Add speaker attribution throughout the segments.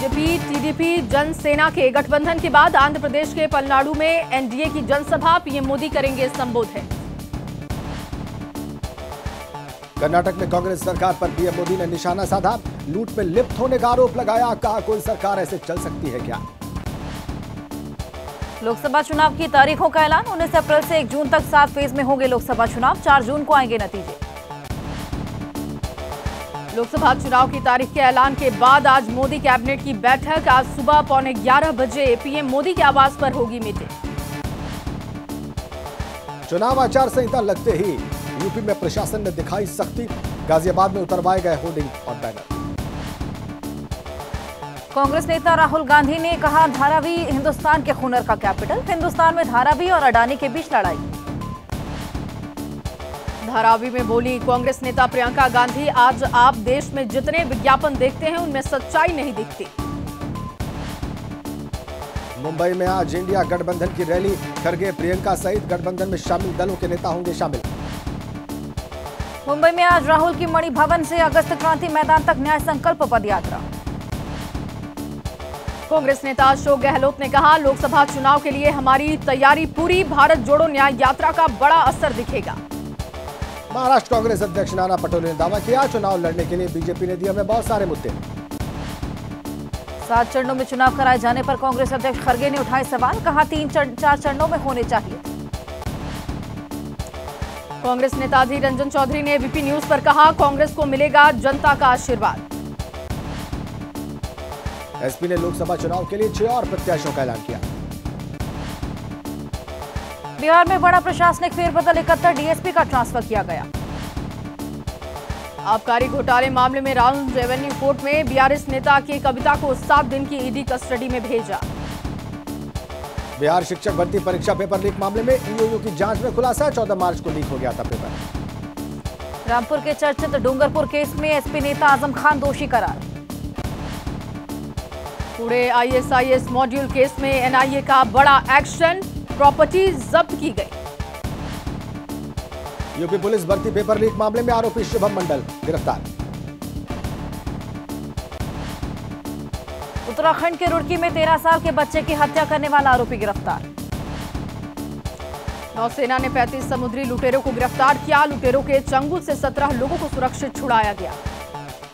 Speaker 1: BJP TDP Jana Sena के गठबंधन के बाद आंध्र प्रदेश के पलनाडु में एनडीए की जनसभा पीएम मोदी करेंगे संबोधन।
Speaker 2: कर्नाटक में कांग्रेस सरकार पर पीएम मोदी ने निशाना साधा। लूट में लिप्त होने का आरोप लगाया। कहा कोई सरकार ऐसे चल सकती है क्या?
Speaker 3: लोकसभा चुनाव की तारीखों का ऐलान। उन्नीस अप्रैल से 1 जून तक सात फ़ेज़ में होंगे लोकसभा चुनाव। 4 जून को आएँगे नतीजे।
Speaker 1: लोकसभा चुनाव की तारीख के ऐलान के बाद आज मोदी कैबिनेट की बैठक। आज सुबह पौने 11 बजे पीएम मोदी के आवास पर होगी मीटिंग।
Speaker 2: चुनाव आचार संहिता लगते ही यूपी में प्रशासन ने दिखाई सख्ती। गाजियाबाद में उतरवाए गए होर्डिंग और बैनर।
Speaker 3: कांग्रेस नेता राहुल गांधी ने कहा धारावी हिंदुस्तान के हुनर का कैपिटल। हिंदुस्तान में धारावी और अडानी के बीच लड़ाई।
Speaker 1: धारावी में बोली कांग्रेस नेता प्रियंका गांधी आज आप देश में जितने विज्ञापन देखते हैं उनमें सच्चाई नहीं दिखती।
Speaker 2: मुंबई में आज इंडिया गठबंधन की रैली खड़गे प्रियंका सहित गठबंधन में शामिल दलों के नेता होंगे शामिल।
Speaker 3: मुंबई में आज राहुल की मणि भवन से अगस्त क्रांति मैदान तक न्याय संकल्प पद यात्रा
Speaker 1: कांग्रेस नेता अशोक गहलोत ने कहा लोकसभा चुनाव के लिए हमारी तैयारी पूरी भारत जोड़ो न्याय यात्रा का बड़ा असर दिखेगा।
Speaker 2: महाराष्ट्र कांग्रेस अध्यक्ष नाना पटोले ने दावा किया चुनाव लड़ने के लिए बीजेपी ने दिए हमें बहुत सारे मुद्दे।
Speaker 3: सात चरणों में चुनाव कराए जाने पर कांग्रेस अध्यक्ष खड़गे ने उठाए सवाल कहा तीन चरण, चार चरणों में होने चाहिए।
Speaker 1: कांग्रेस नेता अधीर रंजन चौधरी ने वीपी न्यूज़ पर कहा कांग्रेस को मिलेगा जनता का आशीर्वाद।
Speaker 2: एसपी ने लोकसभा चुनाव के लिए छह और प्रत्याशियों का ऐलान किया।
Speaker 3: बिहार में बड़ा प्रशासनिक फेरबदल इकहत्तर डीएसपी का ट्रांसफ़र किया गया।
Speaker 1: आबकारी घोटाले मामले में राउंड रेवेन्यू कोर्ट में बीआरएस नेता की कविता को सात दिन की ईडी कस्टडी में भेजा।
Speaker 2: बिहार शिक्षक भर्ती परीक्षा पेपर लीक मामले में ईओयू की जाँच में खुलासा चौदह मार्च को लीक हो गया था पेपर।
Speaker 3: रामपुर के चर्चित डूंगरपुर केस में एसपी नेता आज़म खान दोषी करार।
Speaker 1: पूरे आईएसआईएस मॉड्यूल केस में एनआईए का बड़ा एक्शन प्रॉपर्टी जब्त की गई।
Speaker 2: यूपी पुलिस भर्ती पेपर लीक मामले में आरोपी शुभम मंडल गिरफ़्तार।
Speaker 3: उत्तराखंड के रुड़की में तेरह साल के बच्चे की हत्या करने वाला आरोपी गिरफ़्तार।
Speaker 1: नौसेना ने 35 समुद्री लुटेरों को गिरफ़्तार किया। लुटेरों के चंगुल से 17 लोगों को सुरक्षित छुड़ाया गया।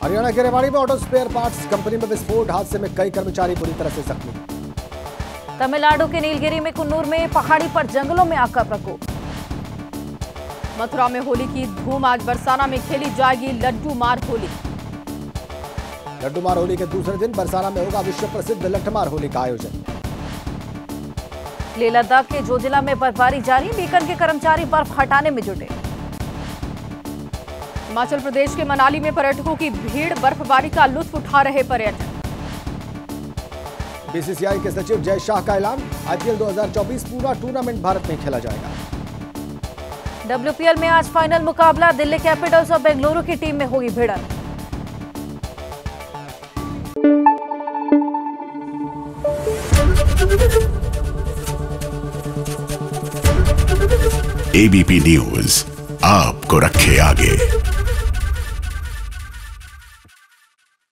Speaker 2: हरियाणा के रेवाड़ी में ऑटो स्पेयर पार्ट्स कंपनी में विस्फोट। हादसे में कई कर्मचारी बुरी तरह से जख्मी।
Speaker 3: तमिलनाडु के नीलगिरी में कुन्नूर में पहाड़ी पर जंगलों में आग का प्रकोप।
Speaker 1: मथुरा में होली की धूम आज बरसाना में खेली जाएगी लड्डू मार होली।
Speaker 2: लड्डू मार होली के दूसरे दिन बरसाना में होगा विश्व प्रसिद्ध लट्ठमार होली का आयोजन।
Speaker 3: लेह लद्दाख के जोजिला में बर्फबारी जारी बीकन के कर्मचारी बर्फ़ हटाने में जुटे।
Speaker 1: हिमाचल प्रदेश के मनाली में पर्यटकों की भीड़ बर्फबारी का लुत्फ उठा रहे पर्यटक।
Speaker 2: बीसीसीआई के सचिव जय शाह का ऐलान। आईपीएल 2024 पूरा टूर्नामेंट भारत में खेला जाएगा।
Speaker 3: डब्ल्यूपीएल में आज फाइनल मुकाबला दिल्ली कैपिटल्स और बेंगलुरु की टीम में होगी भिड़ंत।
Speaker 4: एबीपी न्यूज़ आपको रखे आगे।